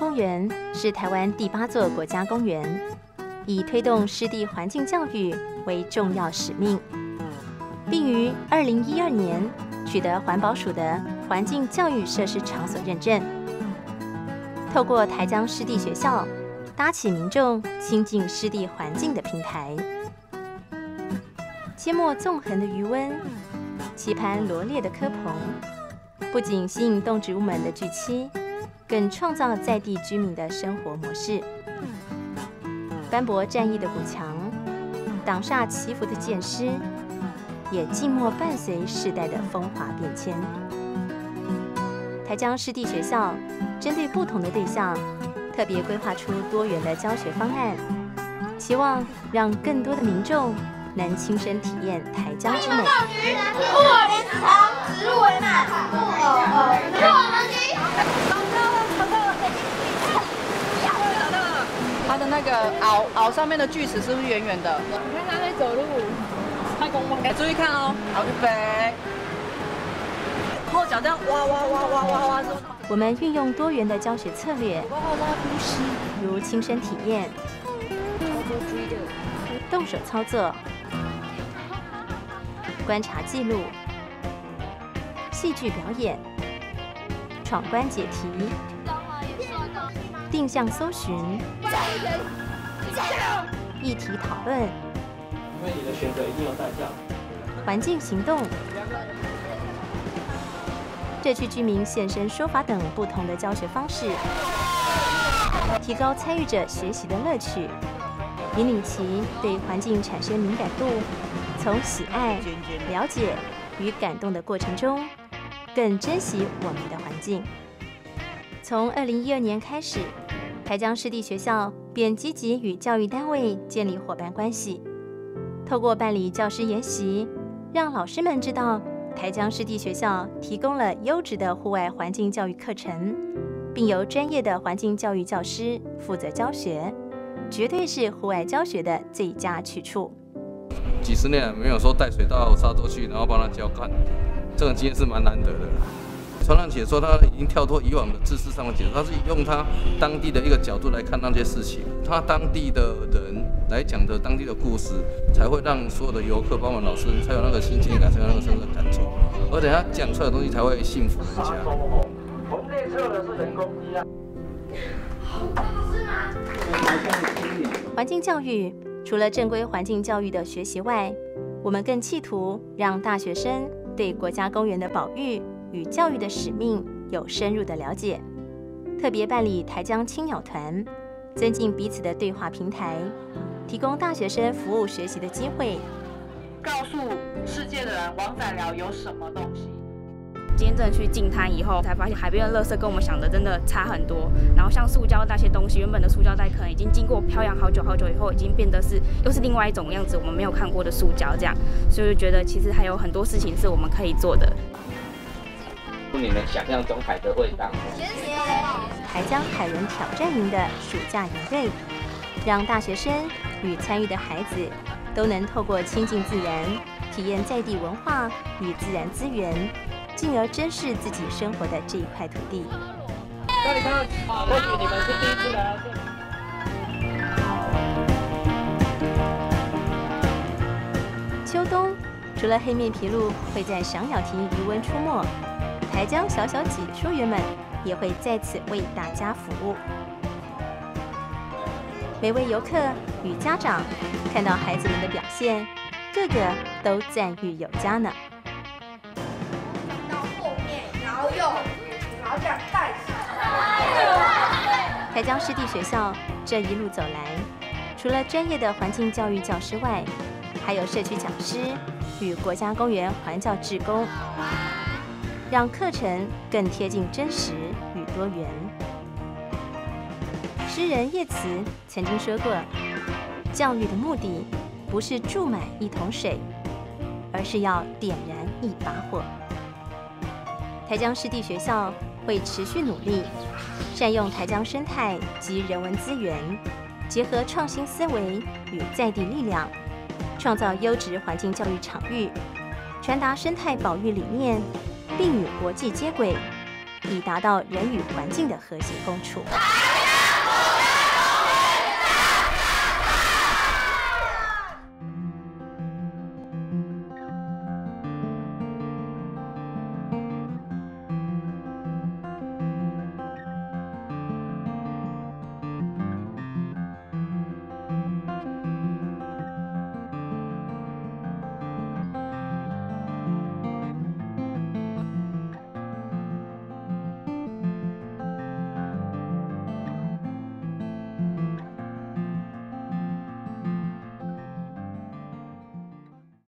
公园是台湾第八座国家公园，以推动湿地环境教育为重要使命，并于二零一二年取得环保署的环境教育设施场所认证。透过台江湿地学校，搭起民众亲近湿地环境的平台。阡陌纵横的余温，棋盘罗列的科棚，不仅吸引动植物们的聚栖，更创造在地居民的生活模式。斑驳战役的古墙，挡煞祈福的剑师，也静默伴随世代的风华变迁。台江湿地学校针对不同的对象，特别规划出多元的教学方案，期望让更多的民众。能亲身体验台江之美。破林长植为嘛？它的那个螯螯上面的锯齿是不是圆圆的？你看它在走路，太公吗？哎，注意看哦，好预备，后脚这样哇哇哇哇哇哇！我们运用多元的教学策略，如亲身体验、动手操作。观察记录、戏剧表演、闯关解题、定向搜寻、议题讨论。因为你的选择一定有代价。环境行动、社区居民现身说法等不同的教学方式，提高参与者学习的乐趣，引领其对环境产生敏感度。从喜爱、了解与感动的过程中，更珍惜我们的环境。从二零一二年开始，台江湿地学校便积极与教育单位建立伙伴关系，透过办理教师研习，让老师们知道台江湿地学校提供了优质的户外环境教育课程，并由专业的环境教育教师负责教学，绝对是户外教学的最佳去处。几十年没有说带水到沙洲去，然后帮他浇干，这种经验是蛮难得的。传浪解说他已经跳脱以往的知识上的解说，他是用他当地的一个角度来看那些事情，他当地的人来讲的当地的故事，才会让所有的游客，包括老师，才有那个新鲜感，才有那个深刻感触，而且他讲出来的东西才会幸福人家。我们内测的是人工机啊。好大是吗？环境教育。除了正规环境教育的学习外，我们更企图让大学生对国家公园的保育与教育的使命有深入的了解。特别办理台江青鸟团，增进彼此的对话平台，提供大学生服务学习的机会，告诉世界的人王仔寮有什么东西。今天真的去进滩以后，才发现海边的垃圾跟我们想的真的差很多。然后像塑胶那些东西，原本的塑胶袋可能已经经过漂洋好久好久以后，已经变得是又是另外一种样子，我们没有看过的塑胶这样。所以就觉得其实还有很多事情是我们可以做的。祝你们想象中海德会当。谢谢。台江海人挑战营的暑假营队，让大学生与参与的孩子都能透过亲近自然，体验在地文化与自然资源。进而珍视自己生活的这一块土地。这里看，或许你们是第一次来。秋冬，除了黑面琵鹭会在赏鸟亭余温出没，台江小小解说员们也会在此为大家服务。每位游客与家长看到孩子们的表现，个个都赞誉有加呢。台江湿地学校这一路走来，除了专业的环境教育教师外，还有社区讲师与国家公园环教志工，让课程更贴近真实与多元。诗人叶慈曾经说过：“教育的目的不是注满一桶水，而是要点燃一把火。”台江湿地学校会持续努力，善用台江生态及人文资源，结合创新思维与在地力量，创造优质环境教育场域，传达生态保育理念，并与国际接轨，以达到人与环境的和谐共处。